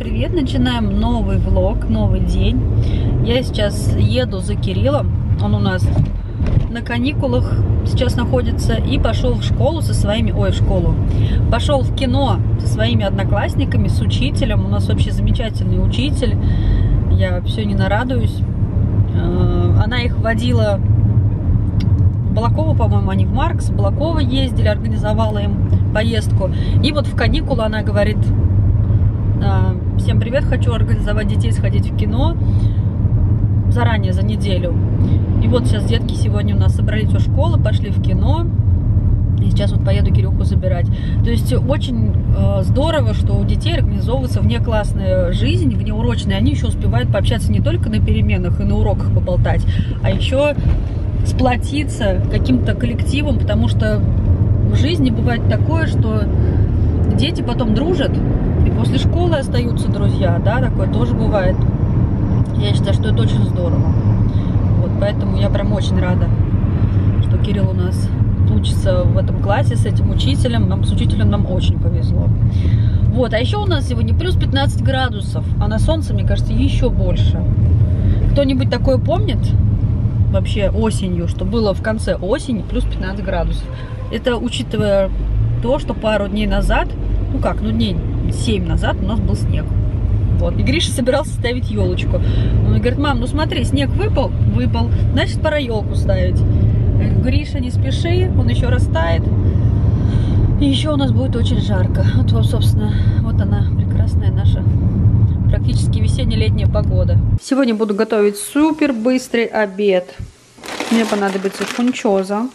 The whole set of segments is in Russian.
Привет! Начинаем новый влог, новый день. Я сейчас еду за Кириллом. Он у нас на каникулах сейчас находится и пошел в школу со своими, ой, в школу, пошел в кино со своими одноклассниками, с учителем. У нас вообще замечательный учитель. Я все не нарадуюсь. Э, она их водила в Балаково, по-моему, они в Маркс, в Балаково ездили, организовала им поездку. И вот в каникулы она говорит, «А, всем привет, хочу организовать детей, сходить в кино заранее, за неделю. И вот сейчас детки сегодня у нас собрались у школы, пошли в кино. И сейчас вот поеду Кирюху забирать. То есть очень э, здорово, что у детей организовывается внеклассная жизнь, внеурочная. Они еще успевают пообщаться не только на переменах и на уроках поболтать, а еще сплотиться каким-то коллективом, потому что в жизни бывает такое, что дети потом дружат, после школы остаются друзья, да, такое тоже бывает. Я считаю, что это очень здорово. Вот, поэтому я прям очень рада, что Кирилл у нас учится в этом классе с этим учителем. Нам с учителем нам очень повезло. Вот, а еще у нас сегодня плюс 15 градусов, а на солнце, мне кажется, еще больше. Кто-нибудь такое помнит? Вообще осенью, что было в конце осени плюс 15 градусов. Это учитывая то, что пару дней назад, ну как, ну дней 7 назад у нас был снег. Вот. И Гриша собирался ставить елочку. Он говорит, мам, ну смотри, снег выпал, выпал, значит пора елку ставить. Гриша, не спеши, он еще растает. И еще у нас будет очень жарко. Вот собственно, вот она, прекрасная наша практически весенне-летняя погода. Сегодня буду готовить супер быстрый обед. Мне понадобится фунчоза,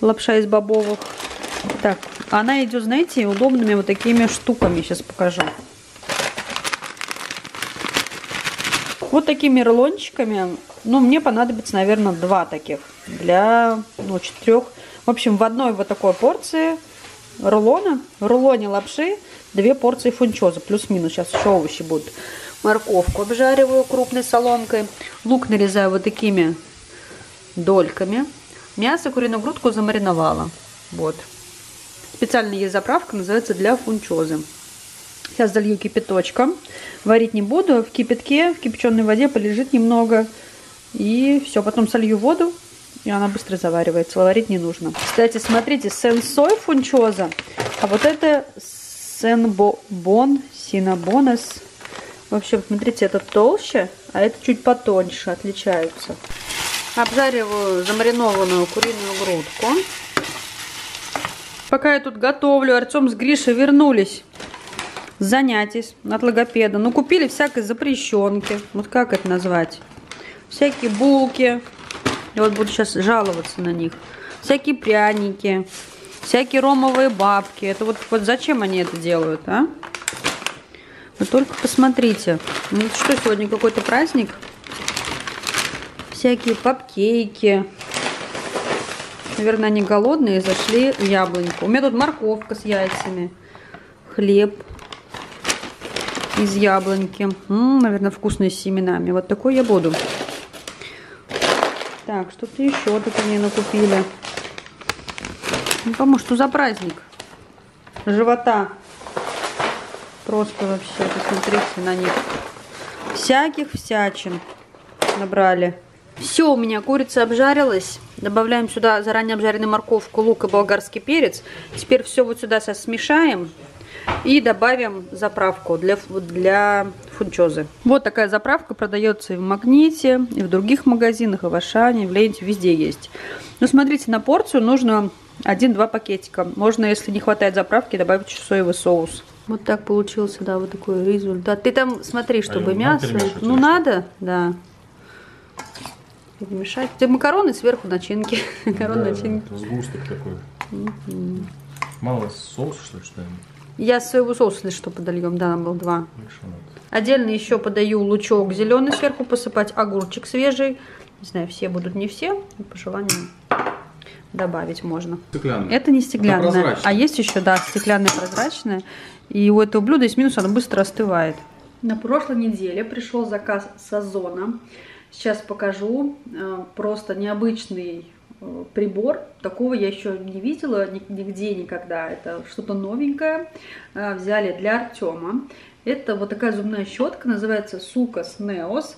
лапша из бобовых. Так, она идет, знаете, удобными вот такими штуками. Сейчас покажу. Вот такими рулончиками. Ну, мне понадобится, наверное, два таких. Для, ну, четырех. В общем, в одной вот такой порции рулона, в рулоне лапши, две порции фунчоза. Плюс-минус. Сейчас еще овощи будут. Морковку обжариваю крупной соломкой. Лук нарезаю вот такими дольками. Мясо, куриную грудку замариновала. Вот. Специально есть заправка, называется для фунчозы. Сейчас залью кипяточком. Варить не буду. В кипятке, в кипяченой воде полежит немного. И все, потом солью воду, и она быстро заваривается. Варить не нужно. Кстати, смотрите, сенсой фунчоза. А вот это сенбон, синабонес. В общем, смотрите, это толще, а это чуть потоньше, отличаются. Обжариваю замаринованную куриную грудку. Пока я тут готовлю, Артем с Гришей вернулись с занятий от логопеда. Ну, купили всякой запрещенки. Вот как это назвать? Всякие булки. Я вот буду сейчас жаловаться на них. Всякие пряники. Всякие ромовые бабки. Это вот, вот зачем они это делают, а? Вы только посмотрите. Ну, что, сегодня какой-то праздник? Всякие папкейки. Наверное, они голодные, зашли в яблоньку. У меня тут морковка с яйцами, хлеб из яблоньки. М -м, наверное, вкусные с семенами. Вот такой я буду. Так, что-то еще тут они накупили. Ну, потому что за праздник. Живота. Просто вообще, посмотрите на них. Всяких всячин набрали. Все, у меня курица обжарилась. Добавляем сюда заранее обжаренную морковку, лук и болгарский перец. Теперь все вот сюда сейчас смешаем. И добавим заправку для, для фунчозы. Вот такая заправка продается и в Магните, и в других магазинах, и в Ашане, и в Ленте, везде есть. Но смотрите, на порцию нужно 1-2 пакетика. Можно, если не хватает заправки, добавить соевый соус. Вот так получился, да, вот такой результат. Ты там смотри, чтобы а мясо... Ну, надо, да перемешать. Ты макароны сверху начинки. Макарон да, начинки. Сгусток такой. Угу. Мало соуса, что ли, что Я соевый соус, если что, подольем. Да, нам был два. Отдельно еще подаю лучок зеленый сверху посыпать, огурчик свежий. Не знаю, все будут, не все. По желанию добавить можно. Стеклянная. Это не стеклянная. А есть еще, да, стеклянная прозрачная. И у этого блюда есть минус, оно быстро остывает. На прошлой неделе пришел заказ с Озона. Сейчас покажу э, просто необычный э, прибор. Такого я еще не видела нигде никогда. Это что-то новенькое. Э, взяли для Артема. Это вот такая зубная щетка, называется Сукас Neos.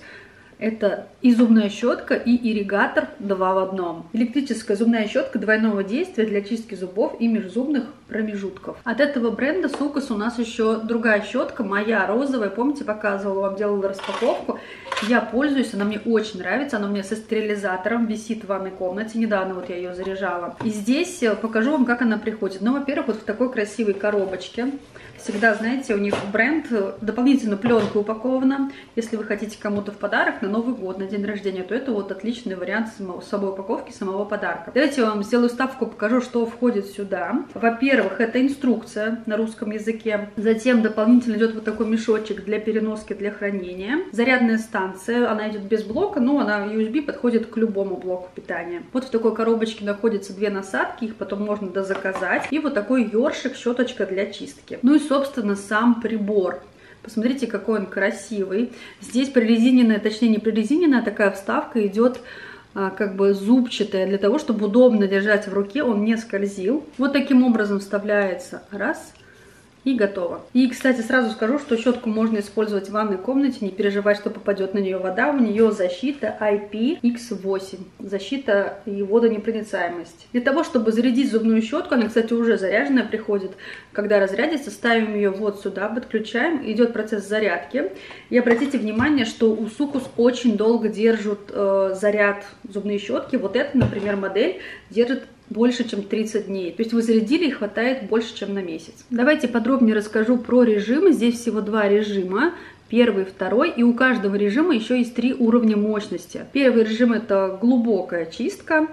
Это и зубная щетка, и ирригатор два в одном. Электрическая зубная щетка двойного действия для чистки зубов и межзубных промежутков. От этого бренда Сукас у нас еще другая щетка, моя розовая. Помните, показывала вам, делала распаковку. Я пользуюсь, она мне очень нравится. Она у меня со стерилизатором висит в ванной комнате. Недавно вот я ее заряжала. И здесь э, покажу вам, как она приходит. Ну, во-первых, вот в такой красивой коробочке. Всегда, знаете, у них бренд, э, дополнительно пленка упакована. Если вы хотите кому-то в подарок на Новый год, на день рождения, то это вот отличный вариант самого, самой упаковки, самого подарка. Давайте я вам сделаю ставку, покажу, что входит сюда. Во-первых, это инструкция на русском языке. Затем дополнительно идет вот такой мешочек для переноски, для хранения. Зарядная станция, она идет без блока, но она USB подходит к любому блоку питания. Вот в такой коробочке находятся две насадки, их потом можно дозаказать. И вот такой ёршик, щеточка для чистки. Ну и собственно, сам прибор. Посмотрите, какой он красивый. Здесь прорезиненная, точнее не прорезиненная, такая вставка идет а, как бы зубчатая, для того, чтобы удобно держать в руке, он не скользил. Вот таким образом вставляется. Раз, и готово. И, кстати, сразу скажу, что щетку можно использовать в ванной комнате, не переживать, что попадет на нее вода. У нее защита IPX8, защита и водонепроницаемость. Для того, чтобы зарядить зубную щетку, она, кстати, уже заряженная приходит, когда разрядится, ставим ее вот сюда, подключаем, идет процесс зарядки. И обратите внимание, что у Сукус очень долго держат э, заряд зубные щетки. Вот эта, например, модель держит больше, чем 30 дней. То есть вы зарядили и хватает больше, чем на месяц. Давайте подробнее расскажу про режимы. Здесь всего два режима первый, второй, и у каждого режима еще есть три уровня мощности. Первый режим это глубокая чистка,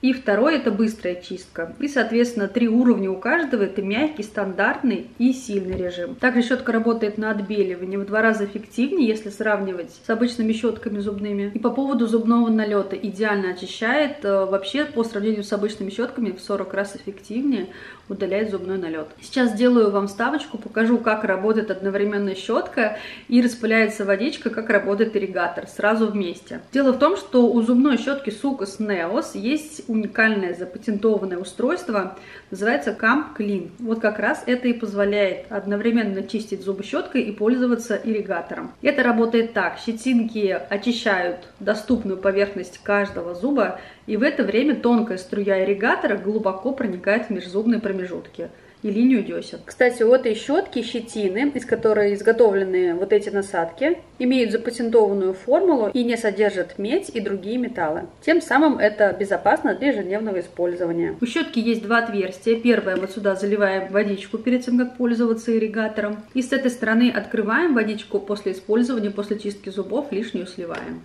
и второй это быстрая чистка. И, соответственно, три уровня у каждого. Это мягкий, стандартный и сильный режим. Также щетка работает на отбеливание в два раза эффективнее, если сравнивать с обычными щетками зубными. И по поводу зубного налета идеально очищает. Э, вообще, по сравнению с обычными щетками, в 40 раз эффективнее удаляет зубной налет. Сейчас сделаю вам ставочку, покажу, как работает одновременно щетка и распыляется водичка, как работает ирригатор, сразу вместе. Дело в том, что у зубной щетки Sucos Neos есть уникальное запатентованное устройство, называется Cam Clean. Вот как раз это и позволяет одновременно чистить зубы щеткой и пользоваться ирригатором. Это работает так. Щетинки очищают доступную поверхность каждого зуба, и в это время тонкая струя ирригатора глубоко проникает в межзубные промежутки и линию десен. Кстати, у этой щетки щетины, из которой изготовлены вот эти насадки, имеют запатентованную формулу и не содержат медь и другие металлы. Тем самым это безопасно для ежедневного использования. У щетки есть два отверстия. Первое, вот сюда заливаем водичку перед тем, как пользоваться ирригатором. И с этой стороны открываем водичку после использования, после чистки зубов, лишнюю сливаем.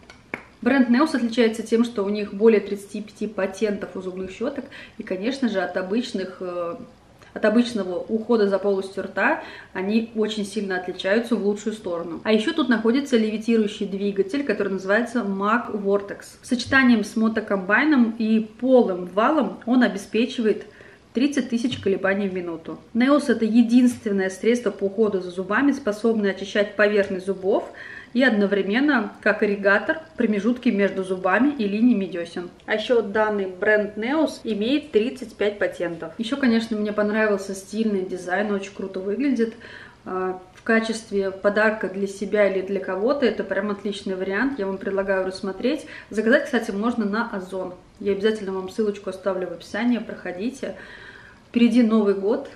Бренд Neos отличается тем, что у них более 35 патентов у зубных щеток. И, конечно же, от обычных э, от обычного ухода за полостью рта, они очень сильно отличаются в лучшую сторону. А еще тут находится левитирующий двигатель, который называется Mac Vortex. Сочетанием с мотокомбайном и полым валом он обеспечивает 30 тысяч колебаний в минуту. Neos это единственное средство по уходу за зубами, способное очищать поверхность зубов, и одновременно, как ирригатор, промежутки между зубами и линиями десен. А еще данный бренд Neos имеет 35 патентов. Еще, конечно, мне понравился стильный дизайн, очень круто выглядит. А, в качестве подарка для себя или для кого-то это прям отличный вариант. Я вам предлагаю рассмотреть. Заказать, кстати, можно на Озон. Я обязательно вам ссылочку оставлю в описании, проходите. Впереди Новый год,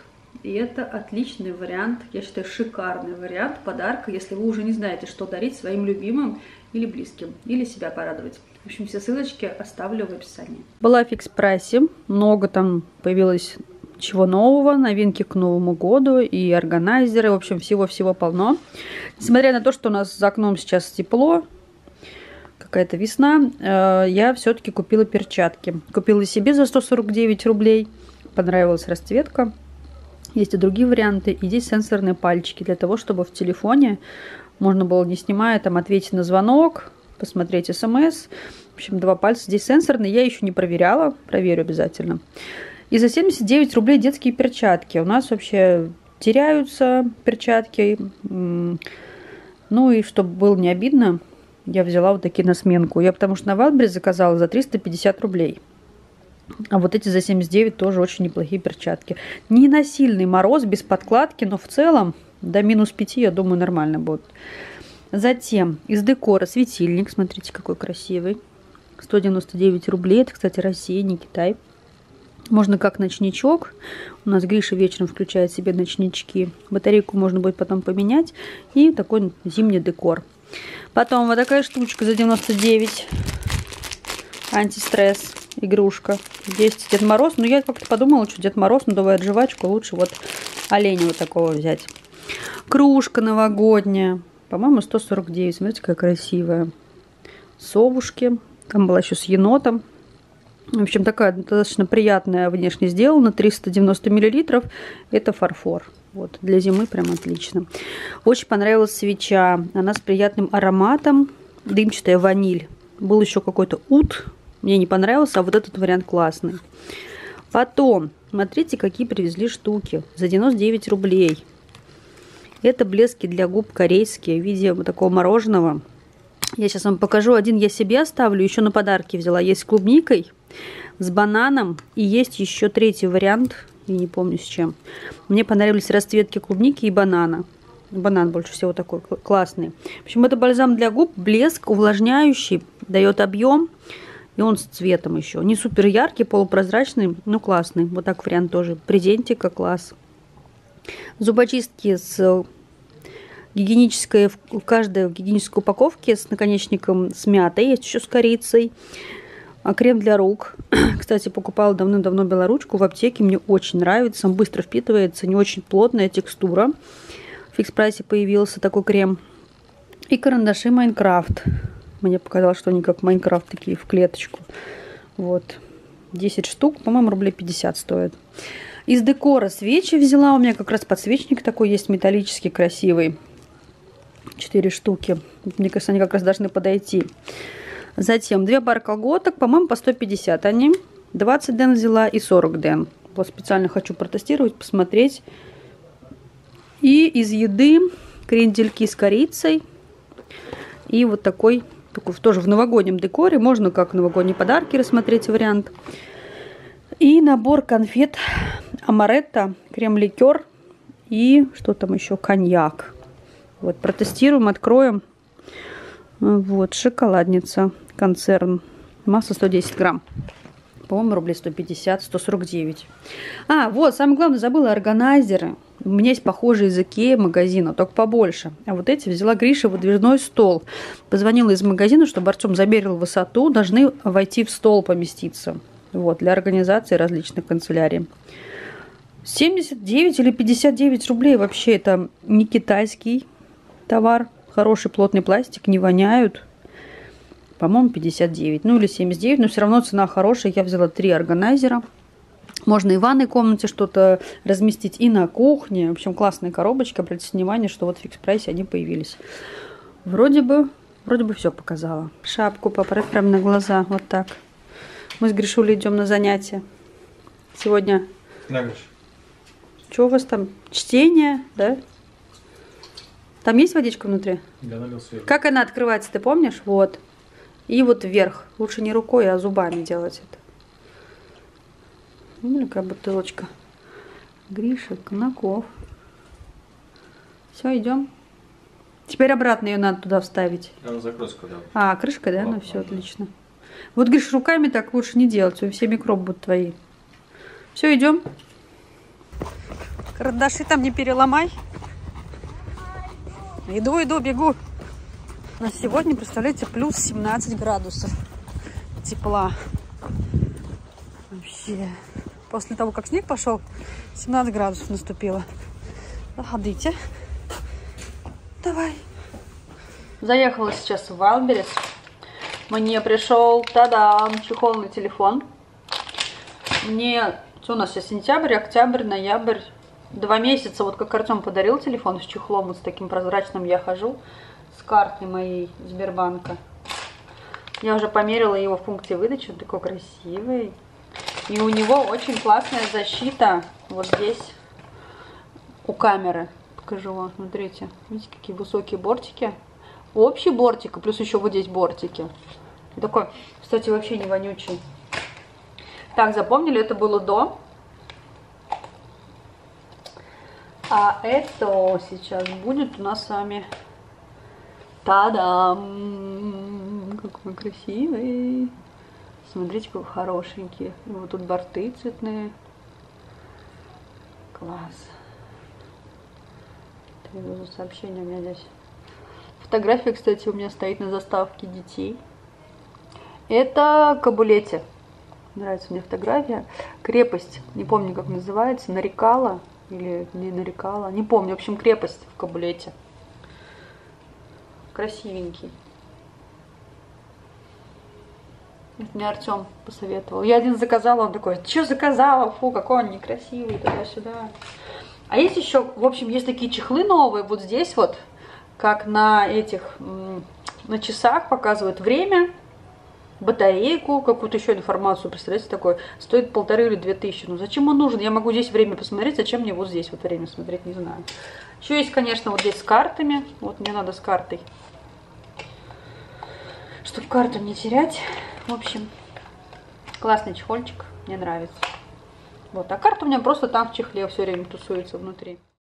и это отличный вариант, я считаю, шикарный вариант подарка, если вы уже не знаете, что дарить своим любимым или близким, или себя порадовать. В общем, все ссылочки оставлю в описании. Была в фикс прайсе, много там появилось чего нового, новинки к Новому году и органайзеры, в общем, всего-всего полно. Несмотря на то, что у нас за окном сейчас тепло, какая-то весна, э, я все-таки купила перчатки. Купила себе за 149 рублей, понравилась расцветка. Есть и другие варианты. И здесь сенсорные пальчики для того, чтобы в телефоне можно было, не снимая, там ответить на звонок, посмотреть смс. В общем, два пальца здесь сенсорные. Я еще не проверяла. Проверю обязательно. И за 79 рублей детские перчатки. У нас вообще теряются перчатки. Ну и чтобы было не обидно, я взяла вот такие на сменку. Я потому что на Валбре заказала за 350 рублей. А вот эти за 79 тоже очень неплохие перчатки. Не на сильный мороз, без подкладки, но в целом До минус 5, я думаю, нормально будет. Затем из декора светильник. Смотрите, какой красивый. 199 рублей. Это, кстати, Россия, не Китай. Можно как ночничок. У нас Гриша вечером включает себе ночнички. Батарейку можно будет потом поменять. И такой зимний декор. Потом вот такая штучка за 99. Антистресс. Игрушка. Здесь Дед Мороз. Но я как-то подумала, что Дед Мороз надувает жвачку. Лучше вот оленя вот такого взять. Кружка новогодняя. По-моему, 149. Смотрите, какая красивая. Совушки. Там была еще с енотом. В общем, такая достаточно приятная внешне сделана. 390 миллилитров. Это фарфор. Вот, для зимы прям отлично. Очень понравилась свеча. Она с приятным ароматом. Дымчатая ваниль. Был еще какой-то ут. Мне не понравился, а вот этот вариант классный. Потом, смотрите, какие привезли штуки. За 99 рублей. Это блески для губ корейские в виде вот такого мороженого. Я сейчас вам покажу. Один я себе оставлю, еще на подарки взяла. Есть с клубникой, с бананом. И есть еще третий вариант, я не помню с чем. Мне понравились расцветки клубники и банана. Банан больше всего такой классный. В общем, это бальзам для губ, блеск, увлажняющий, дает объем. И он с цветом еще. Не супер яркий, полупрозрачный, но классный. Вот так вариант тоже. Презентика, класс. Зубочистки с гигиенической, в каждой гигиенической упаковке с наконечником с мятой, есть еще с корицей. А крем для рук. Кстати, покупала давным-давно белоручку в аптеке. Мне очень нравится. Он быстро впитывается, не очень плотная текстура. В фикс прайсе появился такой крем. И карандаши Майнкрафт. Мне показалось, что они как Майнкрафт такие в клеточку. Вот. 10 штук, по-моему, рублей 50 стоят. Из декора свечи взяла. У меня как раз подсвечник такой есть металлический, красивый. Четыре штуки. Мне кажется, они как раз должны подойти. Затем две пары колготок, по-моему, по 150 они. 20 ден взяла и 40 ден. Вот специально хочу протестировать, посмотреть. И из еды крендельки с корицей. И вот такой, такой тоже в новогоднем декоре. Можно как новогодние подарки рассмотреть вариант. И набор конфет амаретто, крем-ликер и что там еще, коньяк. Вот, протестируем, откроем. Вот, шоколадница, концерн. Масса 110 грамм. По-моему, рублей 150, 149. А, вот, самое главное, забыла органайзеры. У меня есть похожие из Икеи магазина, только побольше. А вот эти взяла Гриша выдвижной стол. Позвонила из магазина, чтобы Артем замерил высоту. Должны войти в стол поместиться. Вот, для организации различных канцелярий. 79 или 59 рублей вообще это не китайский товар. Хороший плотный пластик, не воняют. По-моему, 59. Ну или 79, но все равно цена хорошая. Я взяла три органайзера. Можно и в ванной комнате что-то разместить, и на кухне. В общем, классная коробочка. Обратите внимание, что вот в фикс прайсе они появились. Вроде бы, вроде бы все показала. Шапку поправь прямо на глаза. Вот так. Мы с Гришулей идем на занятия. Сегодня... Гриш. Что у вас там? Чтение, да? Там есть водичка внутри? Я налил свежий. Как она открывается, ты помнишь? Вот. И вот вверх. Лучше не рукой, а зубами делать это. Ну, какая бутылочка. Гриша, Конаков. Все, идем. Теперь обратно ее надо туда вставить. Она закроется когда. А, крышка, да? Ну Ладно, все, ладно. отлично. Вот, Гриш, руками так лучше не делать, все микробы будут твои. Все, идем. Карандаши там не переломай. Иду, иду, бегу. На сегодня, представляете, плюс 17 градусов тепла. Вообще. После того, как снег пошел, 17 градусов наступило. Заходите. Давай. Заехала сейчас в Wildberries. Мне пришел, тадам, чехол на телефон. Мне, что у нас сейчас, сентябрь, октябрь, ноябрь, два месяца, вот как Артем подарил телефон с чехлом, вот с таким прозрачным я хожу, с картой моей Сбербанка. Я уже померила его функции выдачи, он такой красивый. И у него очень классная защита вот здесь у камеры. Покажу вам, смотрите. Видите, какие высокие бортики. Общий бортик, и плюс еще вот здесь бортики. Такой, кстати, вообще не вонючий. Так, запомнили, это было до. А это сейчас будет у нас с вами Та-дам! Какой красивый! Смотрите, какой хорошенький. И вот тут борты цветные. Класс. Требую сообщение у меня здесь. Фотография, кстати, у меня стоит на заставке детей. Это Кабулете. Нравится мне фотография. Крепость, не помню, как называется, нарекала или не нарекала. Не помню, в общем, крепость в Кабулете красивенький. Это мне Артем посоветовал. Я один заказала, он такой, что заказала? Фу, какой он некрасивый, туда-сюда. А есть еще, в общем, есть такие чехлы новые, вот здесь вот, как на этих, на часах показывают время, батарейку, какую-то еще информацию, представляете, такой, стоит полторы или две тысячи. Ну зачем он нужен? Я могу здесь время посмотреть, зачем мне вот здесь вот время смотреть, не знаю. Еще есть, конечно, вот здесь с картами, вот мне надо с картой чтобы карту не терять. В общем, классный чехольчик, мне нравится. Вот, а карта у меня просто там в чехле все время тусуется внутри.